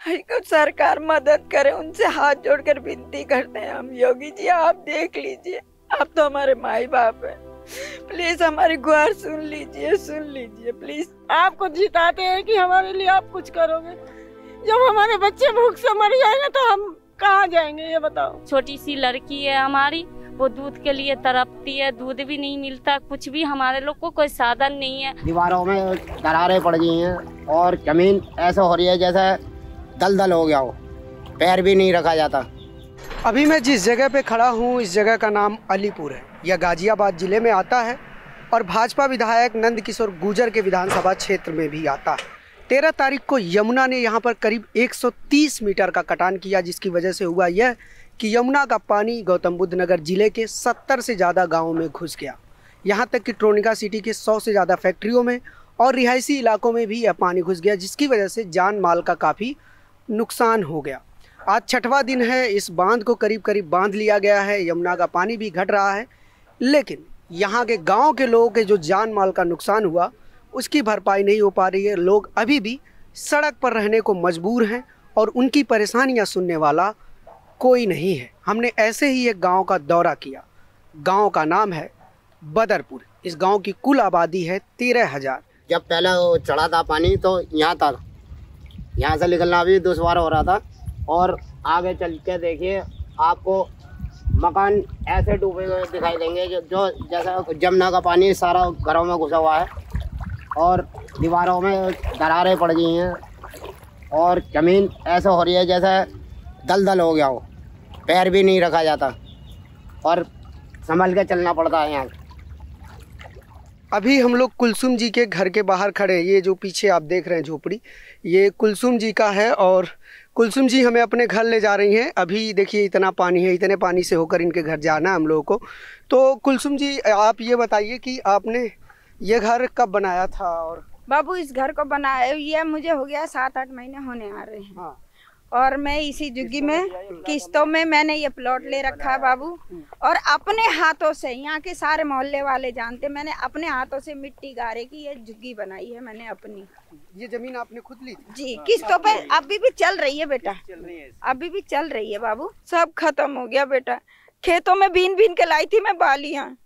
कुछ सरकार मदद करे उनसे हाथ जोड़कर विनती करते हैं। हम योगी जी आप देख लीजिए। आप तो हमारे माई बाप हैं। प्लीज़ हमारी गुहार सुन लीजिए सुन लीजिए प्लीज़। आपको जिताते हैं कि हमारे लिए आप कुछ करोगे। जब हमारे बच्चे भूख से मर जाएँगे तो हम कहाँ जाएँगे ये बताओ। छोटी सी लड़की है हमारी वो दूध के लिए तरपती है दूध भी नहीं मिलता कुछ भी हमारे लोग को कोई साधन नहीं है। दीवारों में दरारें पड़ गई हैं और ज़मीन ऐसा हो रही है जैसे दलदल हो गया हो पैर भी नहीं रखा जाता। अभी मैं जिस जगह पे खड़ा हूँ, इस जगह का नाम अलीपुर है। यह गाजियाबाद ज़िले में आता है और भाजपा विधायक नंद किशोर गुजर के विधानसभा क्षेत्र में भी आता है। तेरह तारीख को यमुना ने यहाँ पर करीब 130 मीटर का कटान किया, जिसकी वजह से हुआ यह कि यमुना का पानी गौतम बुद्ध नगर ज़िले के 70 से ज़्यादा गाँवों में घुस गया। यहाँ तक कि ट्रोनिका सिटी के 100 से ज़्यादा फैक्ट्रियों में और रिहायशी इलाकों में भी यह पानी घुस गया, जिसकी वजह से जान माल का काफ़ी नुकसान हो गया। आज छठवां दिन है, इस बाँध को करीब करीब बाँध लिया गया है, यमुना का पानी भी घट रहा है। लेकिन यहाँ के गाँव के लोगों के जो जान माल का नुकसान हुआ, उसकी भरपाई नहीं हो पा रही है। लोग अभी भी सड़क पर रहने को मजबूर हैं और उनकी परेशानियाँ सुनने वाला कोई नहीं है। हमने ऐसे ही एक गाँव का दौरा किया। गाँव का नाम है बदरपुर। इस गाँव की कुल आबादी है तेरह हज़ार। जब पहले चढ़ा था पानी तो यहाँ था। यहाँ से निकलना भी दुशवार हो रहा था। और आगे चल के देखिए, आपको मकान ऐसे डूबे हुए दिखाई देंगे जो जो जैसा जमुना का पानी सारा घरों में घुसा हुआ है और दीवारों में दरारें पड़ गई हैं और ज़मीन ऐसे हो रही है जैसे दलदल हो गया हो। पैर भी नहीं रखा जाता और संभल के चलना पड़ता है यहाँ। अभी हम लोग कुलसुम जी के घर के बाहर खड़े हैं। ये जो पीछे आप देख रहे हैं झोपड़ी ये कुलसुम जी का है और कुलसुम जी हमें अपने घर ले जा रही हैं। अभी देखिए इतना पानी है इतने पानी से होकर इनके घर जाना है हम लोगों को। तो कुलसुम जी आप ये बताइए कि आपने ये घर कब बनाया था और बाबू इस घर को बनाया ये मुझे हो गया सात आठ महीने होने आ रहे हैं। हाँ। और मैं इसी जुग्गी में किस्तों में मैंने ये प्लॉट ले रखा है बाबू। और अपने हाथों से यहाँ के सारे मोहल्ले वाले जानते मैंने अपने हाथों से मिट्टी गारे की ये झुग्गी बनाई है मैंने अपनी। ये ज़मीन आपने खुद ली जी किस्तों पे अभी भी चल रही है बेटा। अभी भी चल रही है बाबू। सब खत्म हो गया बेटा। खेतों में बीन बीन के लाई थी मैं बालियाँ।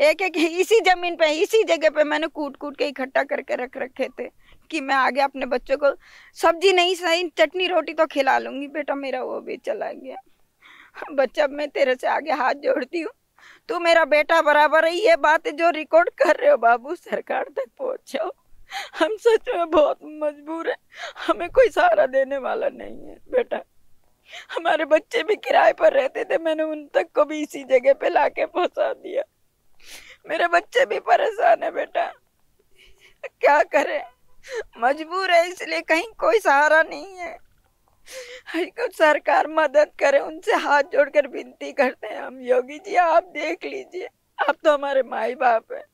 एक एक इसी ज़मीन पे इसी जगह पे मैंने कूट कूट के इकट्ठा करके रख रखे थे। कि मैं आगे अपने बच्चों को सब्ज़ी नहीं सही, चटनी रोटी तो खिला लूँगी। बेटा मेरा वो भी चला गया। बच्चा, मैं तेरे से आगे हाथ जोड़ती हूँ। तू मेरा बेटा बराबर है ये बात जो रिकॉर्ड कर रहे हो, बाबू। सरकार तक पहुँचाओ। हम सच में बहुत मजबूर है। हमें कोई सहारा देने वाला नहीं है, बेटा। हमारे बच्चे भी किराए पर रहते थे, मैंने उन तक को भी इसी जगह पे लाके पहुँचा दिया। मेरे बच्चे भी परेशान है, बेटा। क्या करें? मजबूर है, इसलिए कहीं कोई सहारा नहीं है। सरकार मदद करे, उनसे हाथ जोड़कर विनती करते हैं। हम योगी जी, आप देख लीजिए। आप तो हमारे माई बाप हैं।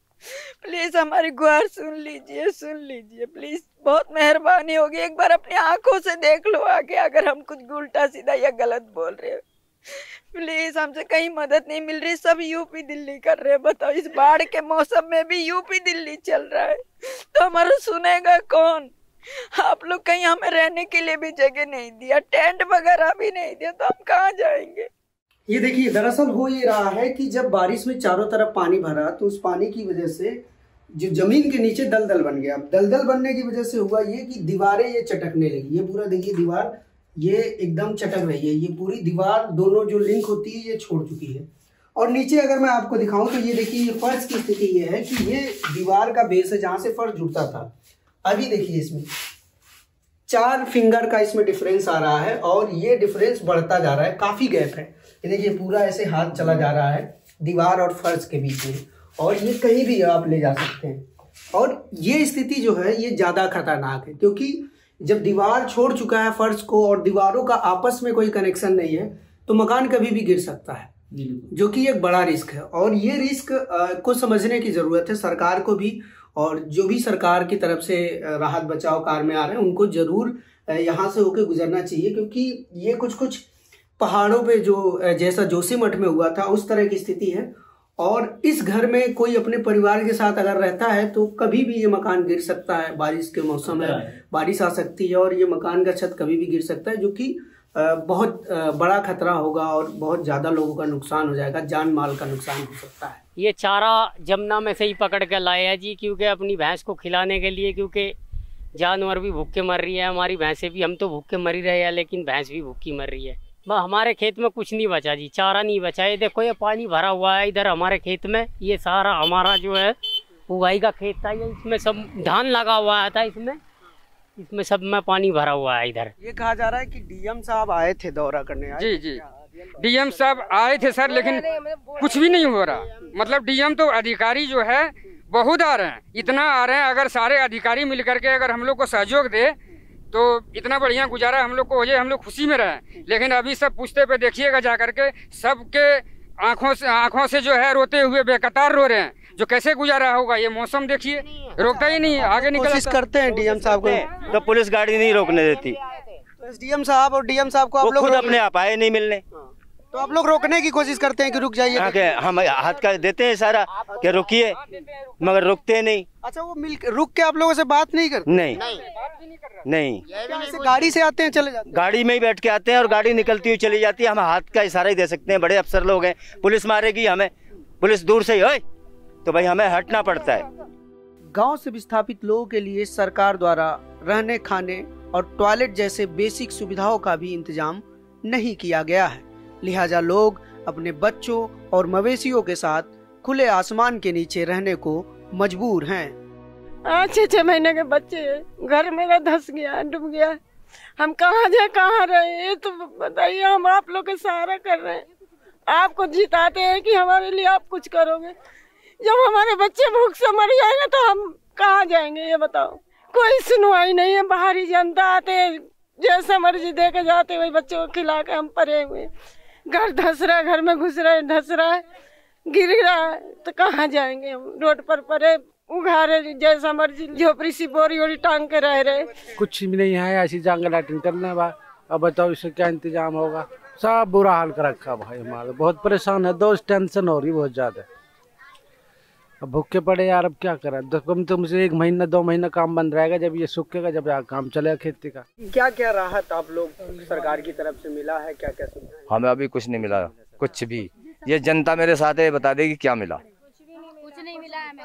प्लीज़ हमारी गुहार सुन लीजिए सुन लीजिए। प्लीज़, बहुत मेहरबानी होगी। एक बार अपनी आँखों से देख लो आगे, अगर हम कुछ उल्टा सीधा या गलत बोल रहे हो। प्लीज़ हमसे कहीं मदद नहीं मिल रही। सब यूपी दिल्ली कर रहे बताओ, इस बाढ़ के मौसम में भी यूपी दिल्ली चल रहा है। तो हमारा सुनेगा कौन? आप लोग कहीं हमें रहने के लिए भी जगह नहीं दिया, टेंट वगैरह भी नहीं दिया तो हम कहाँ जाएँगे? ये देखिए, दरअसल हो ये रहा है कि जब बारिश में चारों तरफ़ पानी भरा तो उस पानी की वजह से जो ज़मीन के नीचे दलदल बन गया। दलदल बनने की वजह से हुआ ये कि दीवारें ये चटकने लगी। ये पूरा देखिए दीवार ये एकदम चटक रही है, ये पूरी दीवार, दोनों जो लिंक होती है, ये छोड़ चुकी है। और नीचे अगर मैं आपको दिखाऊँ तो ये देखिए, ये फर्श की स्थिति ये है कि ये दीवार का बेस है जहाँ से फर्श जुड़ता था। अभी देखिए इसमें। चार फिंगर का इसमें डिफरेंस आ रहा है और ये डिफरेंस बढ़ता जा रहा है, काफ़ी गैप है। ये देखिए, पूरा ऐसे हाथ चला जा रहा है, दीवार और फर्श के बीच में। और ये कहीं भी आप ले जा सकते हैं। और ये स्थिति जो है, ये ज़्यादा खतरनाक है, क्योंकि जब दीवार छोड़ चुका है फर्श को और दीवारों का आपस में कोई कनेक्शन नहीं है तो मकान कभी भी गिर सकता है। जो कि एक बड़ा रिस्क है। और ये रिस्क को समझने की ज़रूरत है। सरकार को भी और जो भी सरकार की तरफ़ से राहत बचाव कार में आ रहे हैं उनको ज़रूर यहाँ से होकर गुजरना चाहिए। क्योंकि ये कुछ कुछ पहाड़ों पे जो जैसा जोशीमठ में हुआ था उस तरह की स्थिति है। और इस घर में कोई अपने परिवार के साथ अगर रहता है तो कभी भी ये मकान गिर सकता है। बारिश के मौसम में बारिश आ सकती है और ये मकान का छत कभी भी गिर सकता है जो कि बहुत बड़ा खतरा होगा और बहुत ज़्यादा लोगों का नुकसान हो जाएगा जान माल का नुकसान हो सकता है। ये चारा जमुना में से ही पकड़ के लाए हैं जी क्योंकि अपनी भैंस को खिलाने के लिए क्योंकि जानवर भी भूखे मर रही है। हमारी भैंसें भी हम तो भूखे मर ही रहे हैं लेकिन भैंस भी भूखी मर रही है। हमारे खेत में कुछ नहीं बचा जी चारा नहीं बचा। ये देखो ये पानी भरा हुआ है इधर हमारे खेत में। ये सारा हमारा जो है उगाई का खेत था। ये इसमें सब धान लगा हुआ था इसमें। इसमें सब में पानी भरा हुआ है इधर। ये कहा जा रहा है कि डीएम साहब आए थे दौरा करने आए जी जी। डीएम साहब आए थे सर लेकिन कुछ भी नहीं हो रहा। मतलब डीएम तो अधिकारी जो है बहुत आ रहे हैं। इतना आ रहे हैं अगर सारे अधिकारी मिल करके अगर हम लोग को सहयोग दे तो इतना बढ़िया गुजारा हम लोग को हो जाए हम लोग खुशी में रहें। लेकिन अभी सब पूछते पे देखिएगा जा करके सबके आँखों से आँखों से जो है रोते हुए बेकतार रो रहे हैं। जो कैसे गुजारा होगा ये मौसम देखिए। रोकता ही नहीं है आगे निकल कोशिश करते हैं डीएम साहब को। तो पुलिस गाड़ी नहीं रोकने देती। तो डीएम साहब और डीएम साहब को आप लोग खुद अपने आप आए नहीं मिलने। तो आप लोग रोकने की कोशिश करते हैं कि रुक जाइए। हाँ, हम हाथ का देते हैं सारा कि रुकिए मगर रुकते नहीं। अच्छा वो मिल रुक के आप लोगों से बात नहीं करते नहीं। नहीं। क्या ऐसे गाड़ी से आते हैं चले जाते हैं? गाड़ी में ही बैठ के आते हैं और गाड़ी निकलती हुई चली जाती है। हम हाथ का इशारा ही दे सकते हैं बड़े अफसर लोग हैं। पुलिस मारेगी हमें। पुलिस दूर से ही ओए! तो भाई हमें हटना पड़ता है। गाँव से विस्थापित लोगों के लिए सरकार द्वारा रहने खाने और टॉयलेट जैसे बेसिक सुविधाओं का भी इंतज़ाम नहीं किया गया है। लिहाजा लोग अपने बच्चों और मवेशियों के साथ खुले आसमान के नीचे रहने को मजबूर हैं। आज छः छः महीने के बच्चे, घर मेरा धस गया, डूब गया। हम कहाँ जाए, कहाँ रहे, ये तो बताइए, हम आप लोग के सहारा कर रहे हैं। आपको जिताते हैं कि हमारे लिए आप कुछ करोगे। जब हमारे बच्चे भूख से मर जाएँगे तो हम कहाँ जाएँगे, ये बताओ। कोई सुनवाई नहीं है, बाहरी जनता आते जैसे मर्ज़ी दे के जाते वही बच्चों को खिला के हम परे हुए घर धस रहा है घर में घुस रहा है धस रहा है गिर रहा है। तो कहाँ जाएँगे हम? रोड पर परे उघारे जैसा मर्ज़ी झोपड़ी सी बोरी वोरी टांग के रह रहे। कुछ भी नहीं है ऐसी जांग लाटिन करना बा अब बताओ इससे क्या इंतज़ाम होगा? सब बुरा हाल कर रखा भाई हमारा। बहुत परेशान है दोस्त टेंशन हो रही बहुत ज़्यादा। अब भूखे पड़े यार अब क्या करें? तो कम कम से एक महीना दो महीना काम बंद रहेगा जब ये सूखेगा जब काम चलेगा खेती का। क्या क्या राहत आप लोग सरकार की तरफ़ से मिला है? क्या क्या सुविधा? हमें अभी कुछ नहीं मिला कुछ भी। ये जनता मेरे साथ है बता देगी क्या मिला।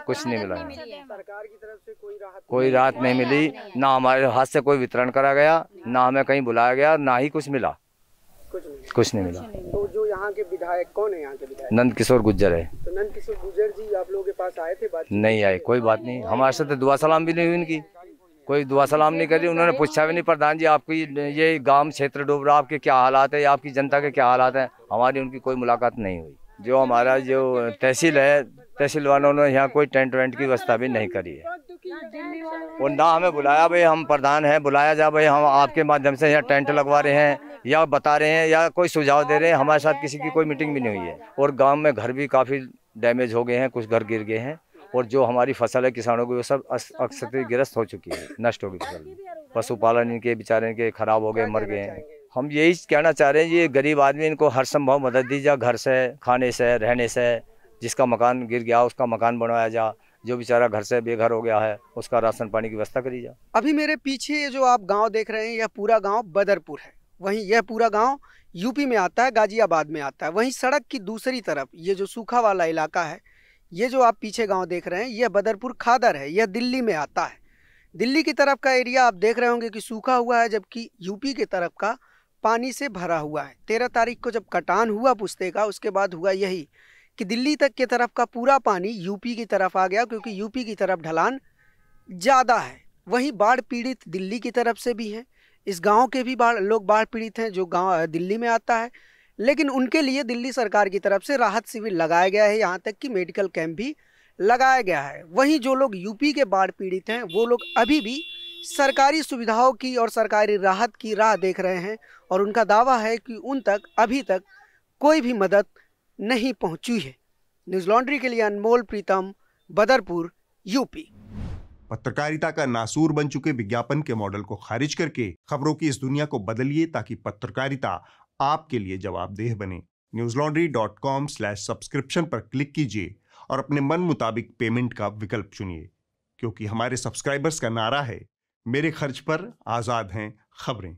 कुछ नहीं मिला है सरकार की तरफ़ से कोई राहत कोई राहत नहीं मिली ना हमारे हाथ से कोई वितरण करा गया ना हमें कहीं बुलाया गया ना ही कुछ मिला। कुछ नहीं मिला। तो जो यहाँ के विधायक कौन है यहाँ के विधायक? नंद किशोर गुज्जर है। तो नंद किशोर गुजर जी आप लोगों के पास आए थे बात नहीं आए कोई बात नहीं। हमारे साथ तो दुआ सलाम भी नहीं हुई इनकी। कोई दुआ सलाम नहीं करी, उन्होंने पूछा भी नहीं, प्रधान जी, आपकी ये गाँव क्षेत्र डूब रहा, आपके क्या हालात है, आपकी जनता के क्या हालात हैं? हमारी उनकी कोई मुलाकात नहीं हुई। जो हमारा जो तहसील है, तहसील वालों ने यहाँ कोई टेंट वेंट की व्यवस्था भी नहीं करी है। और ना हमें बुलाया, भाई, हम प्रधान हैं, बुलाया जा, भाई, हम आपके माध्यम से यहाँ टेंट लगवा रहे हैं, या बता रहे हैं, या कोई सुझाव दे रहे हैं, हमारे साथ किसी की कोई मीटिंग भी नहीं हुई है। और गाँव में घर भी काफ़ी डैमेज हो गए हैं, कुछ घर गिर गए हैं। और जो हमारी फ़सल है किसानों की वो सब अक्षतिग्रस्त हो चुकी है नष्ट हो गई फ़सल। पशुपालन इनके बेचारे इनके खराब हो गए मर गए। हैं हम यही कहना चाह रहे हैं ये गरीब आदमी इनको हर संभव मदद दी जा घर से खाने से रहने से जिसका मकान गिर गया उसका मकान बनवाया जा जो बेचारा घर से बेघर हो गया है उसका राशन पानी की व्यवस्था करी जा। अभी मेरे पीछे ये जो आप गाँव देख रहे हैं यह पूरा गाँव बदरपुर है। वहीं यह पूरा गाँव यूपी में आता है गाजियाबाद में आता है। वहीं सड़क की दूसरी तरफ़ ये जो सूखा वाला इलाका है ये जो आप पीछे गाँव देख रहे हैं, यह बदरपुर खादर है, यह दिल्ली में आता है। दिल्ली की तरफ़ का एरिया आप देख रहे होंगे कि सूखा हुआ है, जबकि यूपी की तरफ़ का पानी से भरा हुआ है। तेरह तारीख को जब कटान हुआ पुस्ते का, उसके बाद हुआ यही कि दिल्ली तक के तरफ़ का पूरा पानी यूपी की तरफ़ आ गया, क्योंकि यूपी की तरफ़ ढलान ज़्यादा है। वहीं बाढ़ पीड़ित दिल्ली की तरफ़ से भी हैं। इस गाँव के भी बाढ़, लोग बाढ़ पीड़ित हैं जो गाँव, दिल्ली में आता है। लेकिन उनके लिए दिल्ली सरकार की तरफ़ से राहत शिविर लगाया गया है। यहाँ तक कि मेडिकल कैंप भी लगाया गया है। वहीं जो लोग यूपी के बाढ़ पीड़ित हैं, वो लोग अभी भी सरकारी सुविधाओं की और सरकारी राहत की राह देख रहे हैं और उनका दावा है कि उन तक, अभी तक कोई भी मदद नहीं पहुँची है। न्यूज़ लॉन्ड्री के लिए अनमोल प्रीतम, बदरपुर, यूपी। पत्रकारिता का नासूर बन चुके विज्ञापन के मॉडल को खारिज करके खबरों की इस दुनिया को बदलिए ताकि पत्रकारिता आपके लिए जवाबदेह बने। News laundry dot com slash subscription पर क्लिक कीजिए और अपने मन मुताबिक पेमेंट का विकल्प चुनिए, क्योंकि हमारे सब्सक्राइबर्स का नारा है। मेरे खर्च पर आज़ाद हैं खबरें।